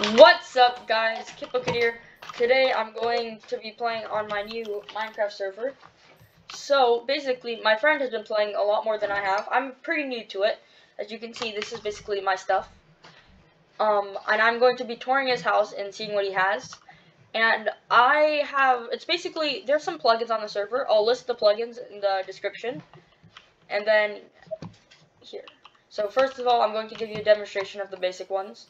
What's up guys, KitBucket here. Today I'm going to be playing on my new Minecraft server. So basically my friend has been playing a lot more than I have. I'm pretty new to it. As you can see this is basically my stuff. Um, and I'm going to be touring his house and seeing what he has. And I have, it's basically, there's some plugins on the server. I'll list the plugins in the description. And then here. So first of all I'm going to give you a demonstration of the basic ones.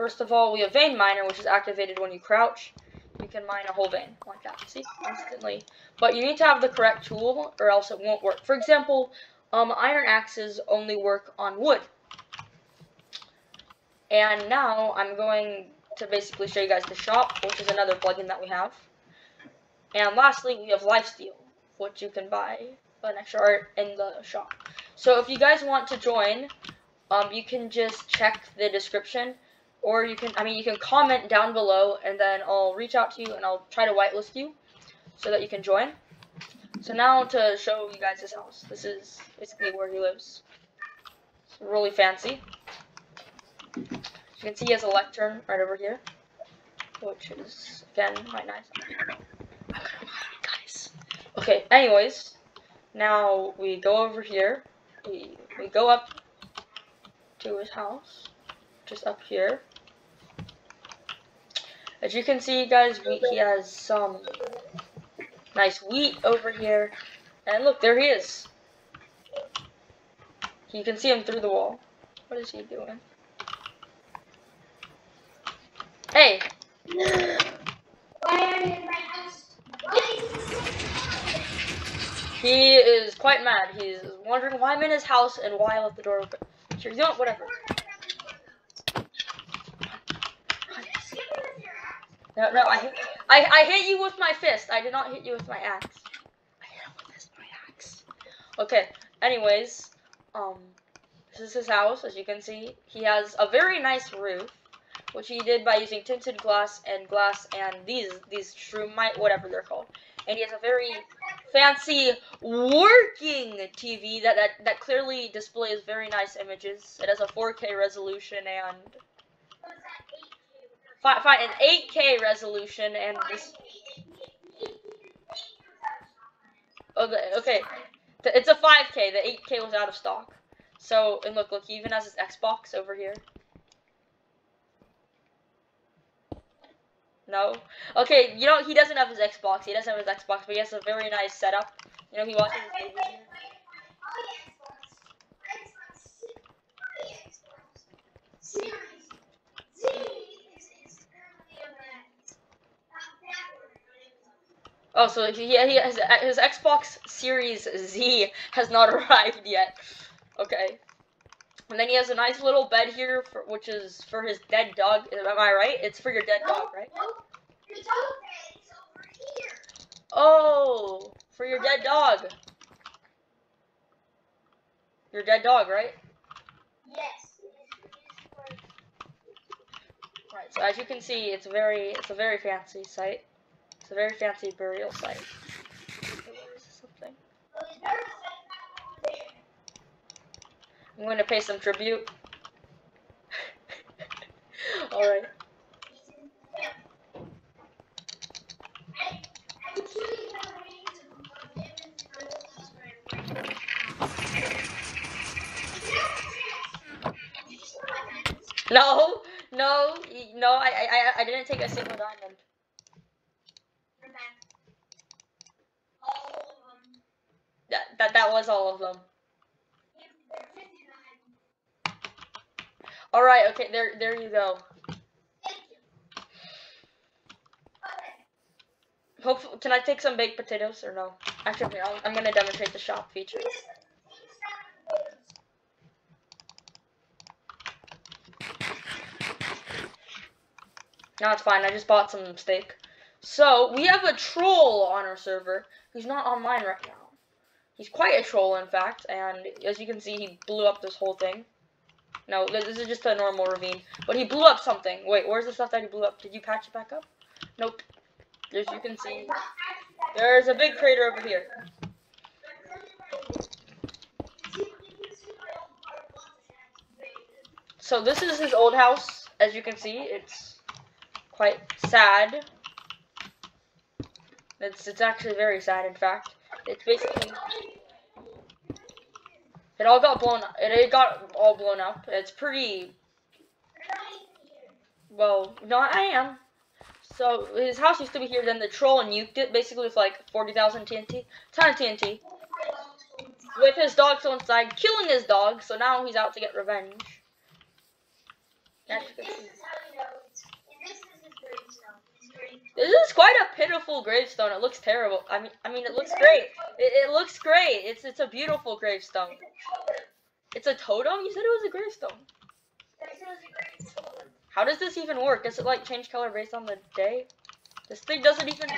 First of all, we have Vein Miner, which is activated when you crouch. You can mine a whole vein, like that, see, instantly. But you need to have the correct tool, or else it won't work. For example, um, iron axes only work on wood. And now, I'm going to basically show you guys the shop, which is another plugin that we have. And lastly, we have Lifesteal, which you can buy an extra art in the shop. So if you guys want to join, um, you can just check the description or you can, I mean, you can comment down below, and then I'll reach out to you, and I'll try to whitelist you, so that you can join. So now to show you guys his house. This is basically where he lives. It's really fancy. You can see, he has a lectern right over here, which is, again, quite nice. guys. Okay, anyways, now we go over here. We, we go up to his house, just up here. As you can see, guys, he has some nice wheat over here. And look, there he is. You can see him through the wall. What is he doing? Hey! Why are you in my house? He is quite mad. He's wondering why I'm in his house and why I left the door open. Sure, you know, whatever. No, no, I hit, I, I hit you with my fist. I did not hit you with my axe. I hit him with this, my axe. Okay, anyways, um, this is his house, as you can see. He has a very nice roof, which he did by using tinted glass and glass and these, these shroomlight, whatever they're called. And he has a very fancy working TV that, that, that clearly displays very nice images. It has a 4K resolution and Fine, fine, an 8K resolution and this. Okay, okay. It's a 5K. The 8K was out of stock. So, and look, look, he even has his Xbox over here. No? Okay, you know, he doesn't have his Xbox. He doesn't have his Xbox, but he has a very nice setup. You know, he watches. Oh, so he, he has uh, his Xbox Series Z has not arrived yet. Okay. And then he has a nice little bed here, for, which is for his dead dog. Am I right? It's for your dead dog, right? Oh, for your dead dog. Your dead dog, right? Yes. Right. So as you can see, it's very, it's a very fancy site. It's a very fancy burial site. I'm going to pay some tribute. Alright. No, no, no, I, I, I didn't take a single diamond. That that was all of them. All right. Okay. There there you go. Hopefully, can I take some baked potatoes or no? Actually, I'm, I'm gonna demonstrate the shop features. No, it's fine. I just bought some steak. So, we have a troll on our server who's not online right now. He's quite a troll, in fact, and as you can see, he blew up this whole thing. No, this is just a normal ravine. But he blew up something. Wait, where's the stuff that he blew up? Did you patch it back up? Nope. As you can see, there's a big crater over here. So this is his old house. As you can see, it's quite sad. It's it's actually very sad. In fact, it's basically it all got blown. It, it got all blown up. It's pretty. Well, no, I am. So his house used to be here. Then the troll nuked it, basically with like forty thousand TNT, ton of TNT, with his dog still inside, killing his dog. So now he's out to get revenge. As This is how you know this is his gravestone. His. This is quite pitiful gravestone. It looks terrible. I mean, I mean, it looks great. It, it looks great. It's it's a beautiful gravestone. It's a totem. You said it was a gravestone. This is a gravestone. How does this even work? Does it like change color based on the day? This thing doesn't even.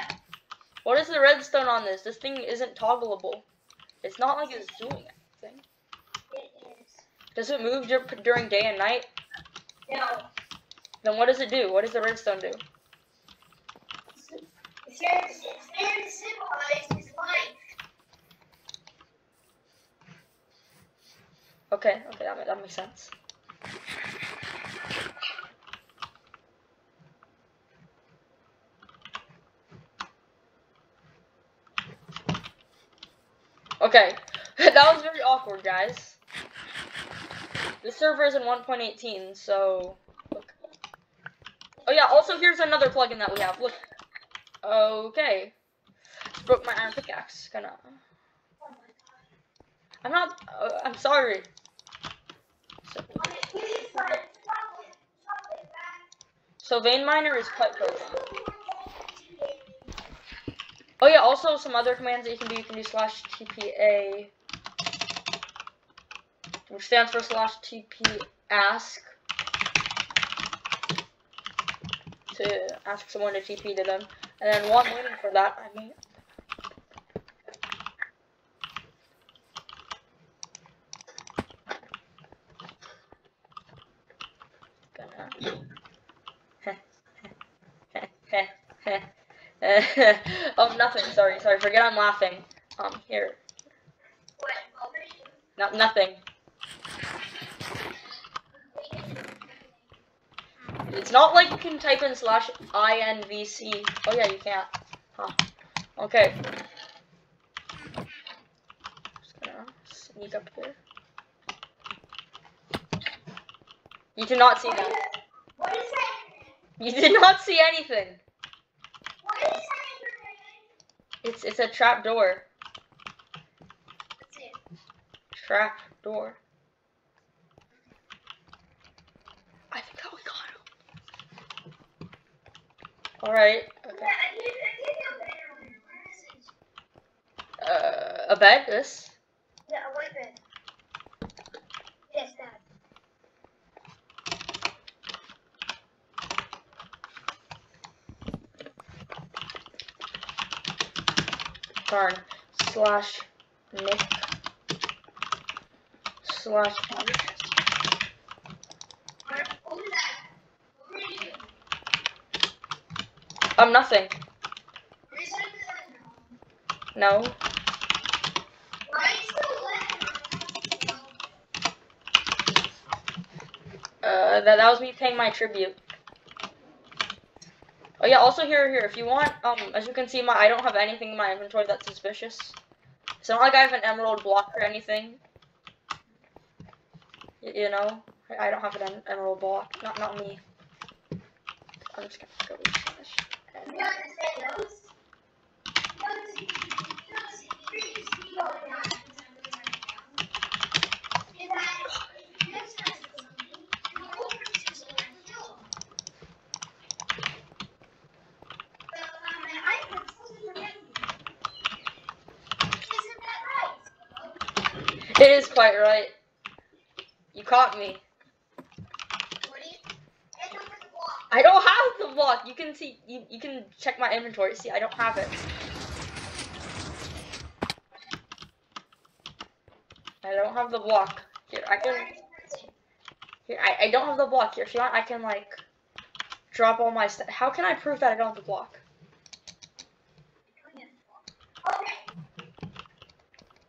What is the redstone on this? This thing isn't toggleable. It's not like it's doing anything. It is. Does it move during day and night? No. Then what does it do? What does the redstone do? It's there, to- it's there to symbolize his life. Okay, okay, that, that makes sense. Okay, that was very awkward, guys. The server is in 1.18, so. Oh yeah, also here's another plugin that we have. Look. Okay. Just broke my iron pickaxe. Gonna. I'm not. Uh, I'm sorry. So, god. Okay, we need to find chocolate. Chocolate back. So vein miner is cut code. Oh yeah, also some other commands that you can do. You can do slash tpa, which stands for slash tp ask to ask someone to TP to them, and then one waiting for that. I mean, gonna. oh, nothing. Sorry, sorry. Forget I'm laughing. Um, here. What? No, nothing. It's not like you can type in slash invsee. Oh yeah, you can't. Huh. Okay. Just gonna sneak up here. You did not see that. What is that? You did not see anything. What is that? It's it's a trap door. That's it. Trap door. I think that we got him. Alright. Okay. Yeah, I need, I need a better. Where is it? Uh, a bed? This? Yeah, a white bed. Yes, that. Darn. Slash Nick. Slash. Um, nothing. No. Uh, that, that was me paying my tribute. Oh yeah, also here, here, if you want, um, as you can see, my I don't have anything in my inventory that's suspicious. It's not like I have an emerald block or anything. Y- you know, I, don't have an em- emerald block. Not, not me. I'm just gonna go You and- understand those? You notice- you notice if you read this video or not, is that next time something, the whole person is gonna kill them. But, um, and I completely forget Isn't that right? It is quite right. You caught me. I don't have the block. You can see. You, you can check my inventory. See, I don't have it. I don't have the block. Here, I can. Here, I, I don't have the block. Here, if you want, I can like drop all my stuff. How can I prove that I don't have the block? Okay.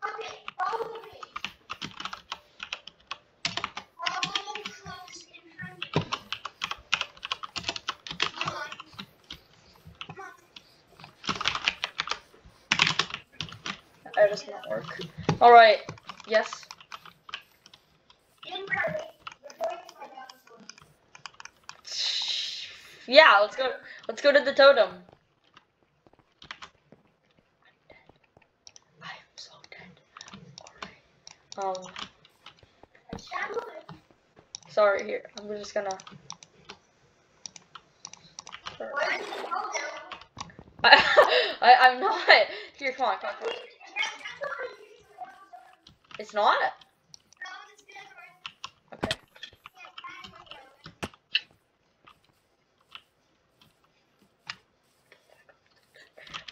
Okay, follow me. Follow close in front of me. Hold on. Does not work. Alright. Yes. Yeah, let's go let's go to the totem. I am so dead. Alright. Um sorry here. I'm just gonna? I, I I'm not here, come on, come on, come on. It's not? Okay.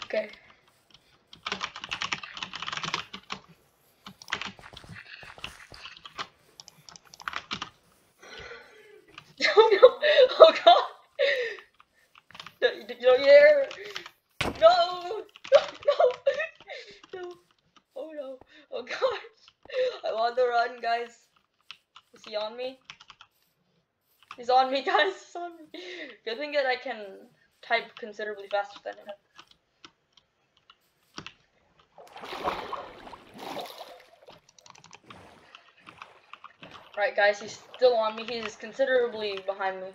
Okay. Oh no! Oh god! No, you you don't hear? No! No! No! Oh no! Oh gosh! I'm on the run, guys. Is he on me? He's on me, guys. He's on me. Good thing that I can type considerably faster than him. Right, guys, he's still on me. He's considerably behind me.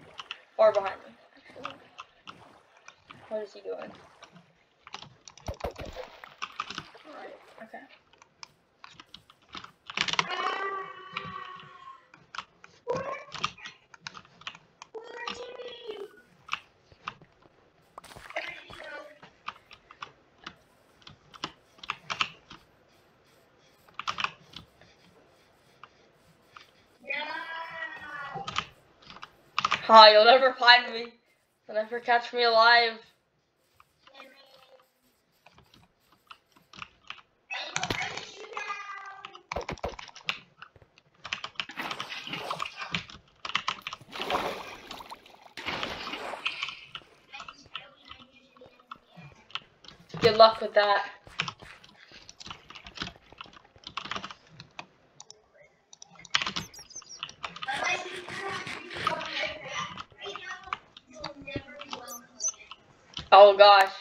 Far behind me. What is he doing? Alright, okay. Ha, you'll never find me. You'll never catch me alive. Good luck with that. Oh gosh.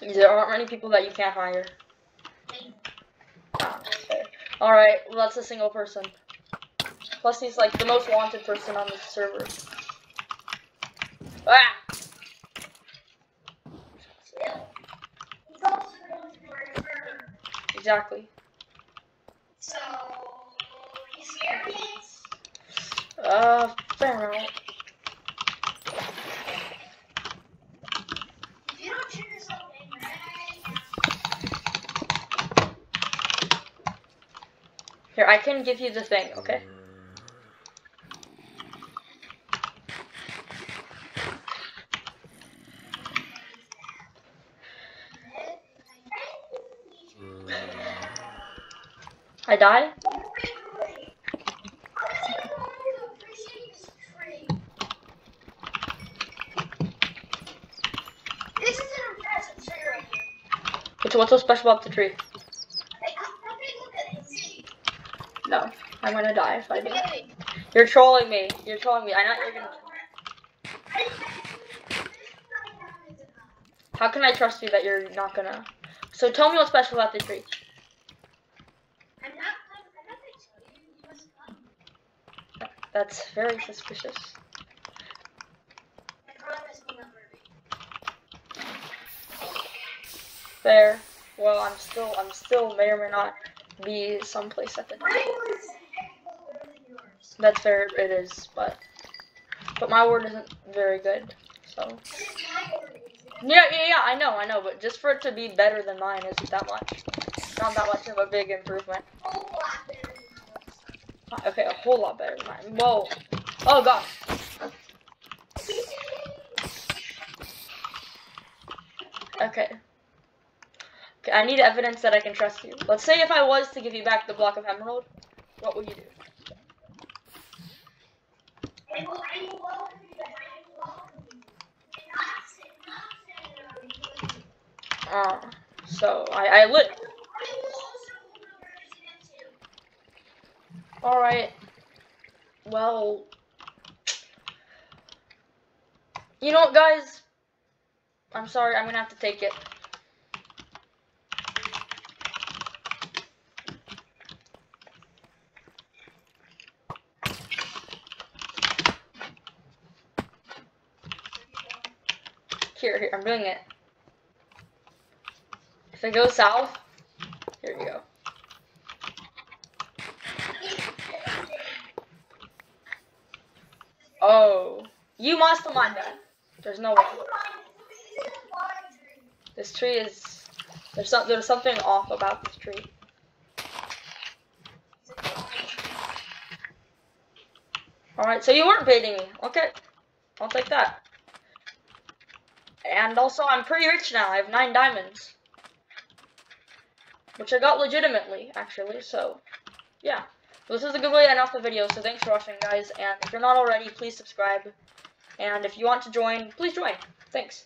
There aren't many people that you can't hire. Okay. Alright, well, that's a single person. Plus, he's like the most wanted person on the server. Ah! Exactly. So, experience. Uh, fair amount. If you don't turn yourself in right Here, I can give you the thing, okay? I die? This is an impressive tree right here. What's, so special about the tree? No, I'm gonna die if I do. You're trolling me. You're trolling me. I know you're gonna. How can I trust you that you're not gonna? So tell me what's special about the tree. That's very suspicious. I promise I'm not murdering. There. Well, I'm still, I'm still may or may not be someplace at the Mine time. was better than yours. That's fair. It is, but but my word isn't very good. So This is my order. yeah, yeah, yeah. I know, I know. But just for it to be better than mine isn't that much. Not that much of a big improvement. Whole lot better than yours. Okay, a whole lot better than mine. Whoa. Oh gosh. Okay. I need evidence that I can trust you. Let's say if I was to give you back the block of emerald, what would you do? Uh, so I I lit. I will also hold over Resident too. All right. Well, You know what, guys? I'm sorry, I'm gonna have to take it. I'm doing it. If it goes south, here you go. Oh, you must have that. There's no way. This tree is there's some there's something off about this tree. All right, so you weren't baiting me. Okay, I'll take that. And also, I'm pretty rich now. I have nine diamonds, which I got legitimately, actually. So, yeah. This is a good way to end off the video. So thanks for watching, guys. And if you're not already, please subscribe. And if you want to join, please join. Thanks.